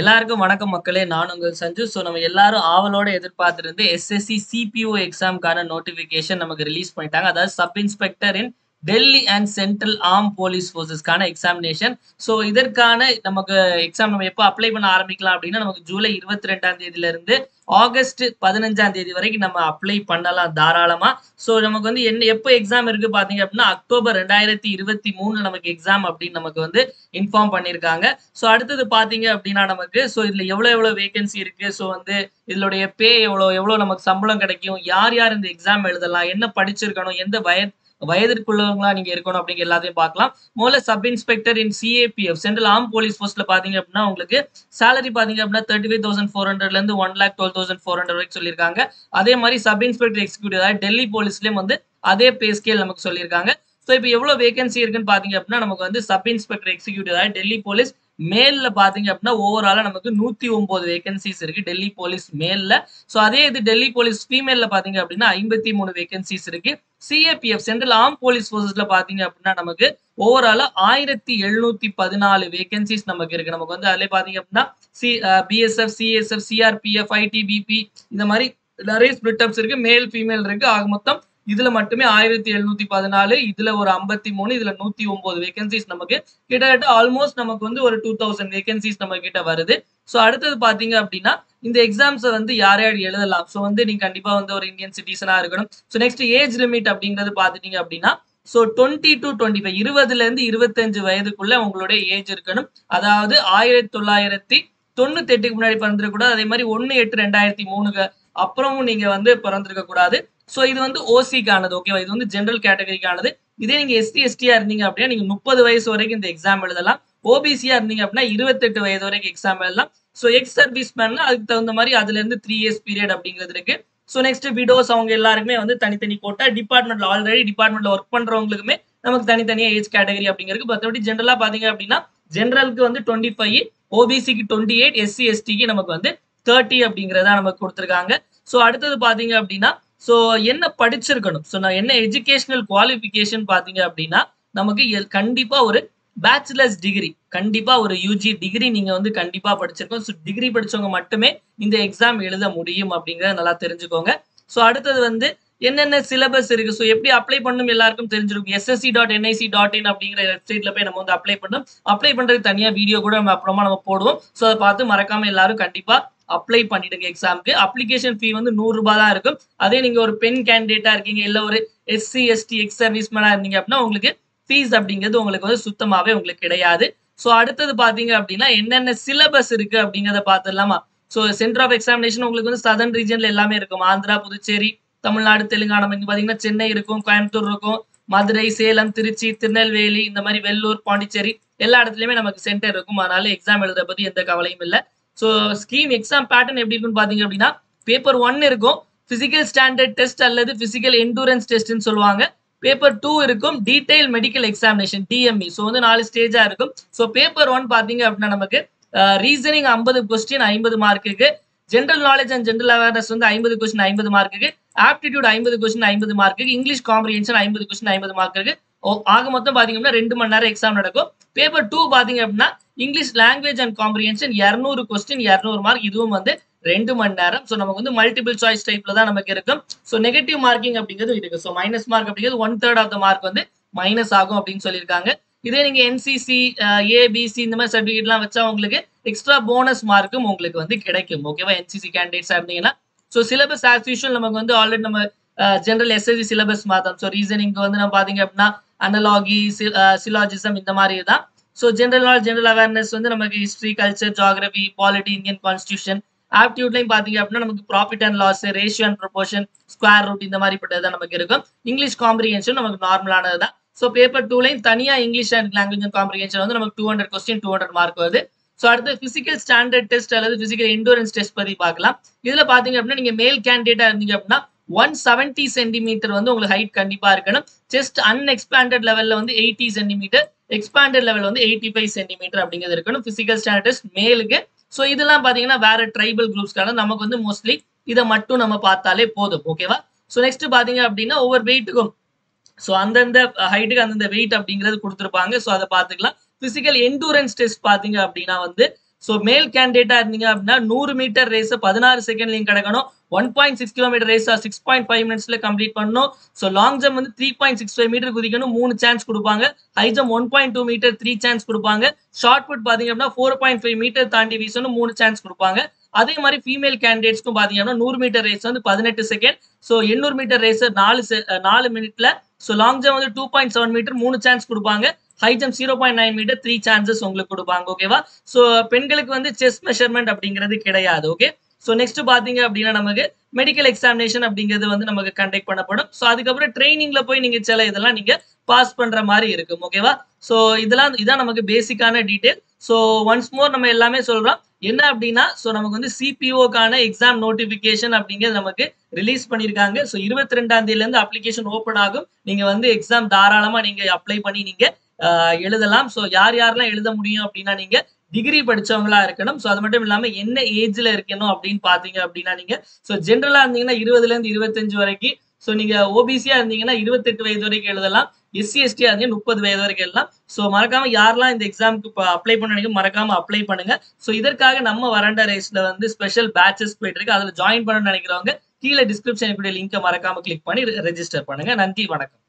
எல்லாருக்கும் வணக்கம் மக்களே. நான் உங்கள் சஞ்சு. ஸோ நம்ம எல்லாரும் ஆவலோட எதிர்பார்த்துருந்து எஸ்எஸ்சி சிபிஓ எக்ஸாம்க்கான நோட்டிஃபிகேஷன் நமக்கு ரிலீஸ் பண்ணிட்டாங்க. அதாவது sub inspector in Delhi and central arm police ஃபோர்ஸஸ்க்கான examination so இதற்கான நமக்கு எக்ஸாம் நம்ம எப்போ அப்ளை பண்ண ஆரம்பிக்கலாம் அப்படின்னா நமக்கு ஜூலை இருபத்தி ரெண்டாம் தேதியிலிருந்து ஆகஸ்ட் பதினஞ்சாம் தேதி வரைக்கும் நம்ம அப்ளை பண்ணலாம் தாராளமா. ஸோ நமக்கு வந்து என்ன எப்போ எக்ஸாம் இருக்கு பாத்தீங்க அப்படின்னா அக்டோபர் ரெண்டாயிரத்தி இருபத்தி மூணுல நமக்கு எக்ஸாம் அப்படின்னு நமக்கு வந்து இன்ஃபார்ம் பண்ணியிருக்காங்க ஸோ அடுத்தது பாத்தீங்க அப்படின்னா நமக்கு ஸோ இதுல எவ்வளவு எவ்வளவு வேகன்சி இருக்கு? ஸோ வந்து இதனுடைய பே எவ்வளோ எவ்வளோ நமக்கு சம்பளம் கிடைக்கும்? யார் யார் இந்த எக்ஸாம் எழுதலாம்? என்ன படிச்சிருக்கணும்? எந்த வய வயதிற்குள்ளவங்களா நீங்க இருக்கணும் அப்படிங்கிற எல்லாத்தையும் பார்க்கலாம். முதல்ல sub inspector in CAPF central arm police போஸ்ட்ல பாத்தீங்க அப்படின்னா உங்களுக்கு சேலரி பாத்தீங்க அப்படின்னா தேர்ட்டி ஃபைவ் தௌசண்ட் ஃபோர் ஹண்ட்ரட்ல இருந்து one lakh twelve thousand four hundred வரைக்கும் சொல்லியிருக்காங்க. அதே மாதிரி சப் இன்ஸ்பெக்டர் எக்ஸிக்யூட்டிவ் அதாவது டெல்லி போலீஸ்லயும் வந்து அதே பே ஸ்கேல் நமக்கு சொல்லியிருக்காங்க. ஸோ இப்போ எவ்வளவு வேகன்சி இருக்குன்னு பாத்தீங்க அப்படின்னா நமக்கு வந்து சப் இன்ஸ்பெக்டர் எக்ஸிக்யூட்டிவ் அதாவது டெல்லி போலீஸ் மேல்ல பாத்தீங்க அப்படின்னா ஓவராலா நமக்கு நூத்தி ஒன்பது வேகன்சிஸ் இருக்கு டெல்லி போலீஸ் மேல்ல. சோ அதே இது டெல்லி போலீஸ் ஃபீமேல்ல பாத்தீங்க அப்படின்னா ஐம்பத்தி மூணு வேகன்சிஸ் இருக்கு. சிஏபிஎஃப் சென்ட்ரல் ஆர்ம் போலீஸ் போர்சஸ்ல பாத்தீங்க அப்படின்னா நமக்கு ஓவராலா ஆயிரத்தி எழுநூத்தி பதினாலு வேகன்சிஸ் நமக்கு இருக்கு. நமக்கு வந்து அதுல பாத்தீங்க அப்படின்னா C BSF CSF CRPF ITBP இந்த மாதிரி நிறைய ஸ்பிளிட் அப்ஸ் இருக்கு. மேல் ஃபீமேல் இருக்கு. ஆக மொத்தம் இதுல மட்டுமே ஆயிரத்தி எழுநூத்தி பதினாலு இதுல ஒரு ஐம்பத்தி மூணு இதுல நூத்தி ஒன்பது வேகன்சிஸ் நமக்கு கிட்டத்தட்ட ஆல்மோஸ்ட் நமக்கு வந்து ஒரு டூ தௌசண்ட் வேகன்சிஸ் நம்ம கிட்ட வருது. ஸோ அடுத்தது பாத்தீங்க அப்படின்னா இந்த எக்ஸாம்ஸை வந்து யார் யார் எழுதலாம்? ஸோ வந்து நீங்க கண்டிப்பா வந்து ஒரு இந்தியன் சிட்டிசனா இருக்கணும். ஸோ நெக்ஸ்ட் ஏஜ் லிமிட் அப்படிங்கிறது பாத்துட்டீங்க அப்படின்னா so twenty two twenty five இருபதுல இருந்து இருபத்தஞ்சு வயதுக்குள்ள உங்களுடைய ஏஜ் இருக்கணும். அதாவது ஆயிரத்தி தொள்ளாயிரத்தி தொண்ணூத்தி எட்டுக்கு முன்னாடி பிறந்திருக்க அதே மாதிரி ஒன்னு எட்டு ரெண்டாயிரத்தி மூணுக்கு அப்புறமும் நீங்க வந்து பிறந்திருக்க கூடாது ஸோ இது வந்து ஓசிக்கானது ஓகேவா இது வந்து ஜென்ரல் கேட்டகரிக்கானது இதே நீங்க எஸ்டி எஸ்டியா இருந்தீங்க அப்படின்னா நீங்க முப்பது வயசு வரைக்கும் இந்த எக்ஸாம் எழுதலாம். ஓபிசியா இருந்தீங்க அப்படின்னா இருபத்தெட்டு வயது வரைக்கும் எக்ஸாம் எழுதலாம். ஸோ எக்ஸ் சர்வீஸ் மேன்னா அதுக்கு தகுந்த மாதிரி அதுல இருந்து த்ரீ இயர்ஸ் பீரியட் அப்படிங்கிறது இருக்கு. ஸோ நெக்ஸ்ட் விடோஸ் அவங்க எல்லாருக்குமே வந்து தனித்தனி கோட்டா டிபார்ட்மெண்ட்ல ஆல்ரெடி டிபார்ட்மெண்ட்ல ஒர்க் பண்றவங்களுக்குமே நமக்கு தனித்தனியா ஏஜ் கேட்டகரி அப்படிங்கிறது மற்றபடி ஜென்ரலா பாத்தீங்க அப்படின்னா ஜென்ரலுக்கு வந்து டுவெண்ட்டி ஃபைவ் ஓபிசிக்கு டுவெண்ட்டி எயிட் எஸ்சி எஸ்டிக்கு நமக்கு வந்து தேர்ட்டி அப்படிங்கிறதா நமக்கு கொடுத்துருக்காங்க. ஸோ அடுத்தது பாத்தீங்க அப்படின்னா ஸோ என்ன படிச்சிருக்கணும்? ஸோ நான் என்ன எஜுகேஷனல் குவாலிஃபிகேஷன் பாத்தீங்க அப்படின்னா நமக்கு கண்டிப்பா ஒரு பேச்சுலர்ஸ் டிகிரி கண்டிப்பா ஒரு யூஜி டிகிரி நீங்க வந்து கண்டிப்பாக படிச்சிருக்கோம் ஸோ டிகிரி படிச்சவங்க மட்டுமே இந்த எக்ஸாம் எழுத முடியும் அப்படிங்கறத நல்லா தெரிஞ்சுக்கோங்க. ஸோ அடுத்தது வந்து என்னென்ன சிலபஸ் இருக்கு? ஸோ எப்படி அப்ளை பண்ணணும் எல்லாருக்கும் தெரிஞ்சிருக்கும். SSC dot NIC dot in அப்படிங்கிற வெப்சைட்ல போய் நம்ம வந்து அப்ளை பண்ணணும். அப்ளை பண்றது தனியா வீடியோ கூட நம்ம அப்புறமா நம்ம போடுவோம். ஸோ அதை பார்த்து மறக்காம எல்லாரும் கண்டிப்பா அப்ளை பண்ணிடுங்க எக்ஸாமுக்கு அப்ளிகேஷன் ஃபீ வந்து நூறு ரூபாய் தான் இருக்கும். அதே நீங்க ஒரு பெண் கேண்டிடேட்டா இருக்கீங்க இல்ல ஒரு எஸ்சி எஸ்டி எக்ஸ் சர்வீஸ்மேனா இருந்தீங்க அப்படின்னா உங்களுக்கு ஃபீஸ் அப்படிங்கிறது உங்களுக்கு வந்து சுத்தமாவே உங்களுக்கு கிடையாது. ஸோ அடுத்தது பாத்தீங்க அப்படின்னா என்னென்ன சிலபஸ் இருக்கு அப்படிங்கிறத பார்த்துடலாமா? ஸோ சென்டர் ஆஃப் எக்ஸாமினேஷன் உங்களுக்கு வந்து சதர்ன் ரீஜன்ல எல்லாமே இருக்கும். ஆந்திரா புதுச்சேரி தமிழ்நாடு தெலுங்கானா இங்க பாத்தீங்கன்னா சென்னை இருக்கும் கோயம்புத்தூர் இருக்கும் மதுரை சேலம் திருச்சி திருநெல்வேலி இந்த மாதிரி வெள்ளூர் பாண்டிச்சேரி எல்லா இடத்துலயுமே நமக்கு சென்டர் இருக்கும். அதனால எக்ஸாம் எழுத பத்தி எந்த கவலையும் இல்லை. ஸோ ஸ்கீம் எக்ஸாம் பேட்டர்ன் எப்படி இருக்குன்னு பார்த்தீங்க அப்படின்னா பேப்பர் ஒன் இருக்கும். பிசிக்கல் ஸ்டாண்டர்ட் டெஸ்ட் அல்லது பிசிக்கல் எண்டூரன்ஸ் டெஸ்ட்னு சொல்லுவாங்க. பேப்பர் டூ இருக்கும். Detail medical examination DME so வந்து நாலு ஸ்டேஜாக இருக்கும். ஸோ பேப்பர் ஒன் பார்த்தீங்க அப்படின்னா நமக்கு uh, ரீசனிங் ஐம்பது கொஸ்டின் ஐம்பது மார்க்குக்கு general knowledge and general awareness வந்து ஐம்பது கொஸ்டின் ஐம்பது மார்க்குக்கு ஆப்டிடியூட் ஐம்பது கொஸ்டின் ஐம்பது மார்க்குக்கு இங்கிலீஷ் காம்ப்ரிஹென்ஷன் ஐம்பது கொஸ்டின் ஐம்பது மார்க்குக்கு ஆக மொத்தம் பாத்தீங்கன்னா ரெண்டு மணி நேரம் எக்ஸாம் நடக்கும். பேப்பர் டூ பாத்தீங்க அப்படின்னா இங்கிலீஷ் லாங்குவேஜ் அண்ட் காம்பிரியன்ஷன் இரநூறு கொஸ்டின் இரநூறு மார்க் இதுவும் வந்து ரெண்டு மணி நேரம். ஸோ நமக்கு வந்து மல்டிபிள் சாய்ஸ் டைப்ல தான் நமக்கு இருக்கும். ஸோ நெகட்டிவ் மார்க்கிங் அப்படிங்கிறது இருக்கு. ஸோ மைனஸ் மார்க் அப்படிங்கிறது one third of the mark வந்து மைனஸ் ஆகும் அப்படின்னு சொல்லியிருக்காங்க. இதே நீங்க என்சிசி ஏபிசி இந்த மாதிரி சர்டிஃபிகேட்லாம் வச்சா உங்களுக்கு எக்ஸ்ட்ரா போனஸ் மார்க்கும் உங்களுக்கு வந்து கிடைக்கும். ஓகேவா என்சிசி கேண்டிடேட்ஸா இருந்தீங்கன்னா. ஸோ சிலபஸ் ஆஸ் யூஷுவல் நமக்கு வந்து ஆல்ரெடி நம்ம ஜென்ரல் எஸ்எஸ்சி சிலபஸ் மாதம் ஸோ ரீசனிங் வந்து நம்ம பாத்தீங்க அப்படின்னா அனலாகி சிலாஜிசம் uh, இந்த மாதிரி தான் so general knowledge general awareness வந்து நமக்கு history culture geography polity Indian constitution ஆப்டியூட்லையும் பார்த்தீங்க அப்படின்னா நமக்கு profit and loss ratio and proportion square root இந்த மாதிரி பட்டது நமக்கு இருக்கும். இங்கிலீஷ் காம்ப்ரிஹென்ஷன் நமக்கு நார்மலானது தான் ஸோ பேப்பர் டூலையும் தனியாக இங்கிலீஷ் அண்ட் லாங்குவேஜ் காம்ப்ரிஹென்ஷன் வந்து நமக்கு two hundred question two hundred mark வருது. ஸோ அடுத்து பிசிக்கல் ஸ்டாண்டர்ட் டெஸ்ட் அல்லது பிசிக்கல் எண்டூரன்ஸ் டெஸ்ட் பற்றி பார்க்கலாம். இதுல பார்த்தீங்க அப்படின்னா நீங்க மேல் கேண்டிடேட்டாக இருந்தீங்க அப்படின்னா ஒன் செவன்டி சென்டிமீட்டர் வந்து உங்களுக்கு ஹைட் கண்டிப்பா இருக்கணும். செஸ்ட் அன்எக்ஸ்பேண்டட் லெவல்ல வந்து எயிட்டி சென்டிமீட்டர் எக்ஸ்பேண்டட் லெவல் வந்து எயிட்டி ஃபைவ் சென்டிமீட்டர் அப்படிங்கிறது இருக்கணும். பிசிக்கல் ஸ்டாண்டர்ட் மேலுக்கு. ஸோ இதெல்லாம் பாத்தீங்கன்னா வேற ட்ரைபல் குரூப்ஸ்க்கான நமக்கு வந்து மோஸ்ட்லி இதை மட்டும் நம்ம பார்த்தாலே போதும். ஓகேவா ஸோ நெக்ஸ்ட் பாத்தீங்க அப்படின்னா ஒவ்வொரு வெயிட்டுக்கும் ஸோ அந்தந்த ஹைட்டுக்கு அந்தந்த வெயிட் அப்படிங்கிறது கொடுத்துருப்பாங்க. ஸோ அதை பார்த்துக்கலாம். பிசிக்கல் எண்டூரன்ஸ் டெஸ்ட் பாத்தீங்க அப்படின்னா வந்து ஸோ மேல் கேண்டிடேட்டா இருந்தீங்க அப்படின்னா நூறு மீட்டர் ரேஸ் பதினாறு செகண்ட்லையும் கிடக்கணும். One point six kilometre race six point five மினிட்ஸ்ல கம்ப்ளீட் பண்ணணும். ஸோ லாங் ஜம்ப் வந்து three point six five metre குதிக்கணும். மூணு சான்ஸ் கொடுப்பாங்க. High jump one point two metre three chance கொடுப்பாங்க. ஷார்ட் புட் பாத்தீங்க அப்படின்னா ஃபோர் பாயிண்ட் ஃபைவ் மீட்டர் தாண்டி வீசணும். மூணு சான்ஸ் கொடுப்பாங்க. அதே மாதிரி ஃபீமேல் கேண்டிடேட்ஸ்க்கும் பார்த்தீங்க அப்படின்னா நூறு மீட்டர் ரேஸ் வந்து பதினெட்டு செகண்ட் ஸோ எண்ணூறு மீட்டர் ரேஸ் நாலு நாலு மினிட்ல ஸோ லாங் ஜம்ப் வந்து டூ பாயிண்ட் செவன் மீட்டர் மூணு சான்ஸ் கொடுப்பாங்க. High jump zero point nine metre three chances உங்களுக்கு கொடுப்பாங்க ஓகேவா ஸோ பெண்களுக்கு வந்து செஸ் மெஷர்மெண்ட் அப்படிங்கிறது கிடையாது ஓகே ஸோ நெக்ஸ்ட் பார்த்தீங்க அப்படின்னா நமக்கு மெடிக்கல் எக்ஸாமினேஷன் அப்படிங்கிறது வந்து நமக்கு கண்டக்ட் பண்ணப்படும். ஸோ அதுக்கப்புறம் ட்ரைனிங்ல போய் நீங்க சில இதெல்லாம் நீங்க பாஸ் பண்ற மாதிரி இருக்கும் ஓகேவா ஸோ இதெல்லாம் இதான் நமக்கு பேசிக்கான டீடைல் ஸோ ஒன்ஸ் மோர் நம்ம எல்லாமே சொல்றோம். என்ன அப்படின்னா ஸோ நமக்கு வந்து சிபிஓக்கான எக்ஸாம் நோட்டிபிகேஷன் அப்படிங்கிறது நமக்கு ரிலீஸ் பண்ணியிருக்காங்க ஸோ இருபத்தி ரெண்டாம் தேதியிலேருந்து அப்ளிகேஷன் ஓப்பன் ஆகும். நீங்க வந்து எக்ஸாம் தாராளமா நீங்க அப்ளை பண்ணி நீங்க எழுதலாம். ஸோ யார் யாரெல்லாம் எழுத முடியும் அப்படின்னா நீங்க டிகிரி படிச்சவங்களா இருக்கணும். ஸோ அது மட்டும் இல்லாம என்ன ஏஜ்ல இருக்கணும் அப்படின்னு பாத்தீங்க அப்படின்னா நீங்க ஸோ ஜென்ரலா இருந்தீங்கன்னா இருபதுல இருந்து இருபத்தஞ்சு வரைக்கும். ஸோ நீங்க ஓபிசியா இருந்தீங்கன்னா இருபத்தெட்டு வயது வரைக்கும் எழுதலாம். எஸ்சி எஸ்டியா இருந்தீங்க முப்பது வயது வரைக்கும் எழுதலாம். ஸோ மறக்காம யாரெல்லாம் இந்த எக்ஸாமுக்கு அப்ளை பண்ண மறக்காம அப்ளை பண்ணுங்க. ஸோ இதற்காக நம்ம வறண்ட ரேஸ்ல வந்து ஸ்பெஷல் பேட்சஸ் போயிட்டு இருக்கு. அதுல ஜாயின் பண்ணணும்னு நினைக்கிறவங்க கீழே டிஸ்கிரிப்ஷன் இப்படி லிங்கை மறக்காம கிளிக் பண்ணி ரெஜிஸ்டர் பண்ணுங்க. நன்றி வணக்கம்.